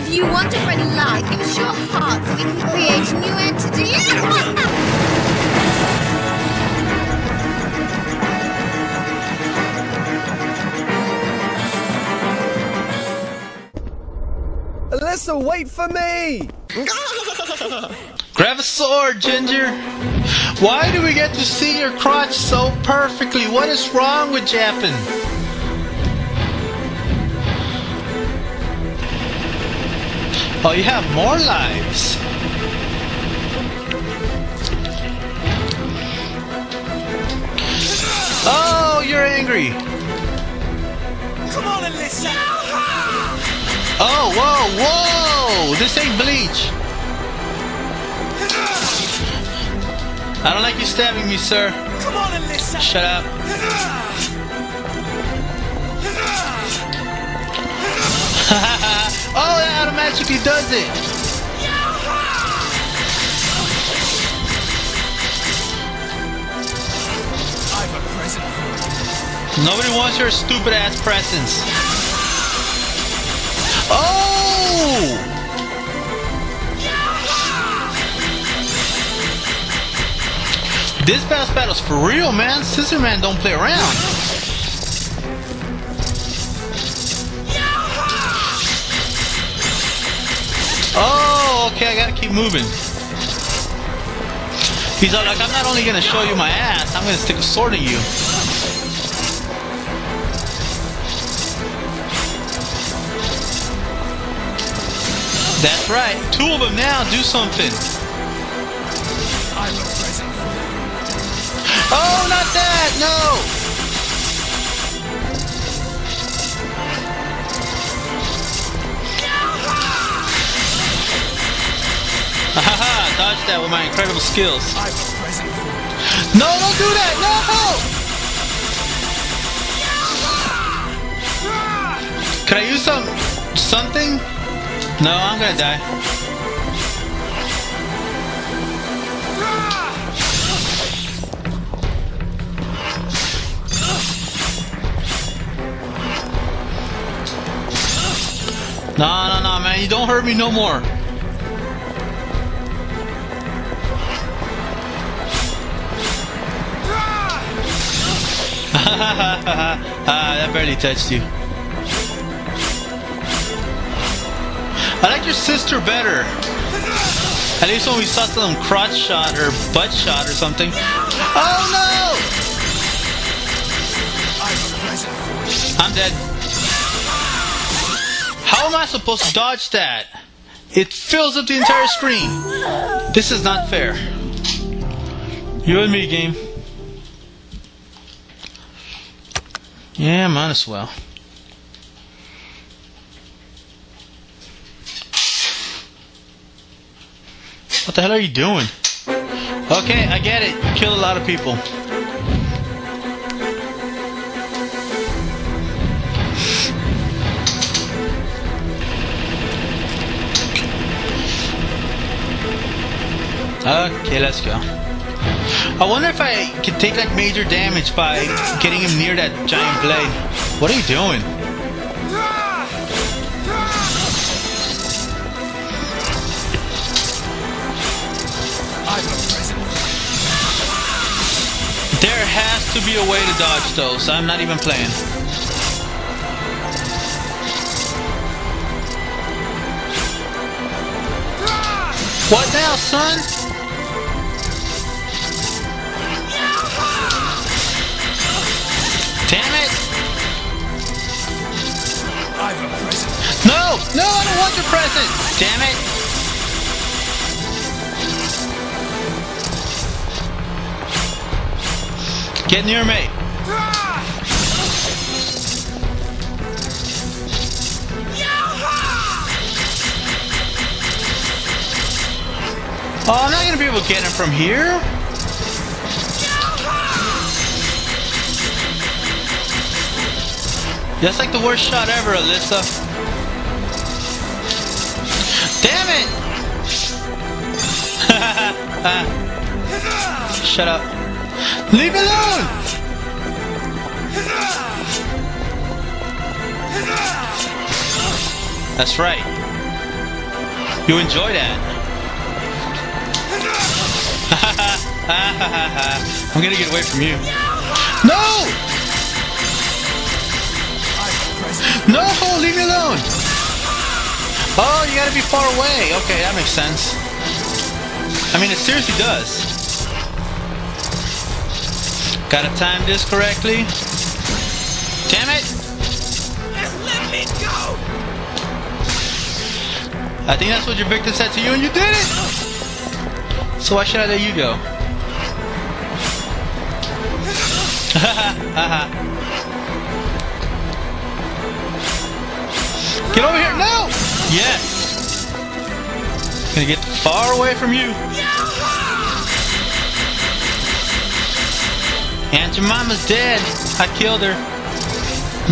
If you want a friend alive, give us your heart so we can create a new entity. Alyssa, wait for me! Grab a sword, Ginger. Why do we get to see your crotch so perfectly? What is wrong with Japan? Oh, you have more lives. Oh, you're angry. Come on, Alyssa! Oh, whoa, whoa! This ain't bleach. I don't like you stabbing me, sir. Come on, Alyssa! Shut up. oh, automatically does it. I've a present for you. Nobody wants your stupid ass presents. Oh! This boss battle's for real, man. Scissor Man don't play around. Oh, okay, I gotta keep moving. He's all like, I'm not only gonna show you my ass, I'm gonna stick a sword in you. That's right. Two of them now. Do something. I've a present for you. Oh, not that. No. Dodge that with my incredible skills. I've a present for you. No, don't do that. No. Could I use some something? No, I'm gonna die. No, no, no, man. You don't hurt me no more. that barely touched you. I like your sister better. At least when we saw some crotch shot or butt shot or something. Oh no! I'm dead. How am I supposed to dodge that? It fills up the entire screen. This is not fair. You and me, game. Yeah, might as well. What the hell are you doing? Okay, I get it. You kill a lot of people. Okay, let's go. I wonder if I could take like major damage by getting him near that giant blade. What are you doing? There has to be a way to dodge those. I'm not even playing. What now, son? Damn it! I've a present. No! No, I don't want your present! Damn it! Get near me. Oh, I'm not gonna be able to get him from here. That's like the worst shot ever, Alyssa. Damn it! Shut up. Leave me alone! That's right. You enjoy that. I'm gonna get away from you. No! No! Oh, you gotta be far away. Okay, that makes sense. I mean, it seriously does. Gotta time this correctly. Damn it! Let me go! I think that's what your victim said to you, and you did it! So why should I let you go? Get over here! No! Yes! Gonna get far away from you. Aunt Jemima's dead. I killed her.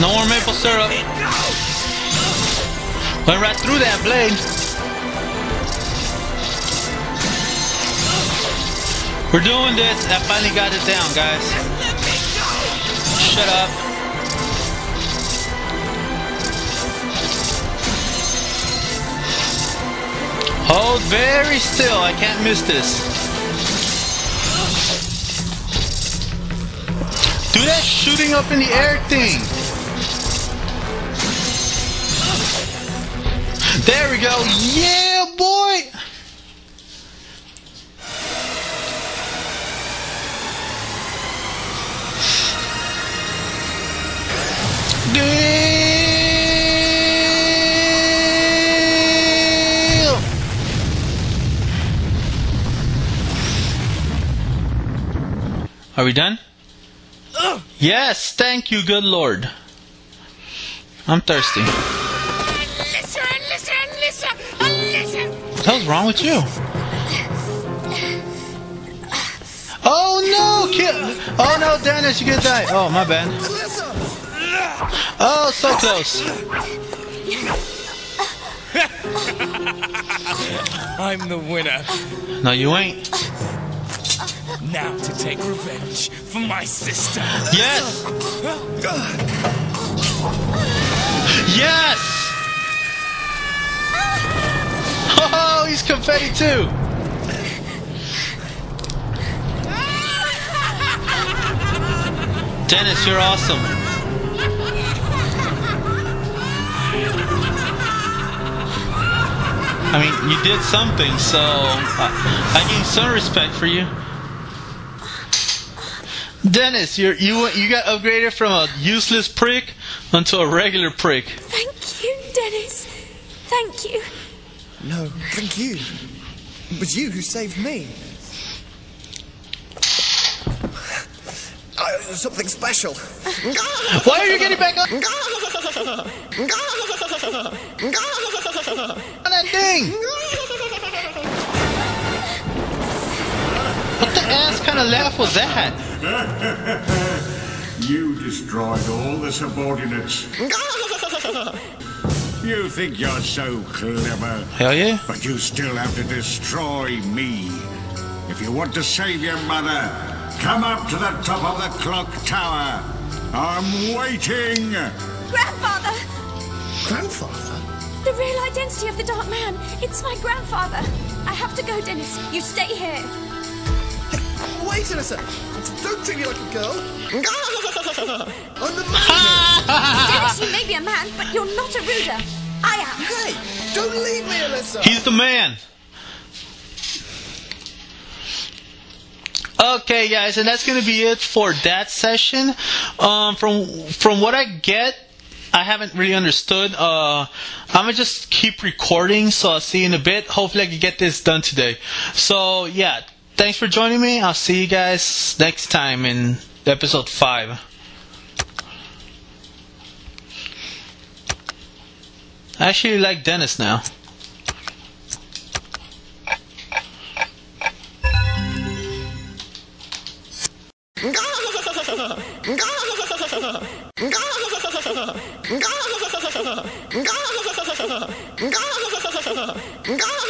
No more maple syrup. Went right through that blade. We're doing this. I finally got it down, guys. Shut up. Hold very still. I can't miss this. Do that shooting up in the air thing. There we go. Yeah, boy. Are we done? Yes, thank you, good Lord. I'm thirsty. Listen, listen, listen, listen. What the hell's wrong with you? Oh no, kill! Oh no, Dennis, you're gonna die. Oh, my bad. Oh, so close. I'm the winner. No, you ain't. Now to take revenge for my sister. Yes! Yes! Oh, he's confetti too. Dennis, you're awesome. I mean, you did something, so I, I some respect for you. Dennis, you're, you you got upgraded from a useless prick onto a regular prick. Thank you, Dennis. Thank you. No, thank you. It was you who saved me. Uh, something special. Why are you getting back up on that thing? Ass kind of laugh was that? You destroyed all the subordinates. you think you're so clever, Hell yeah. but you still have to destroy me. If you want to save your mother, come up to the top of the clock tower. I'm waiting. Grandfather! Grandfather? The real identity of the Dark Man. It's my grandfather. I have to go, Dennis. You stay here. Wait a second. Don't treat me like a girl. I'm the man. Dennis, you may be a man, but you're not a Rooder. I am. Hey, don't leave me, Alyssa. He's the man. Okay, guys, and that's gonna be it for that session. Um, from from what I get, I haven't really understood. Uh, I'm gonna just keep recording, so I'll see you in a bit. Hopefully, I can get this done today. So yeah, thanks for joining me. I'll see you guys next time in episode 5. I actually like Dennis now.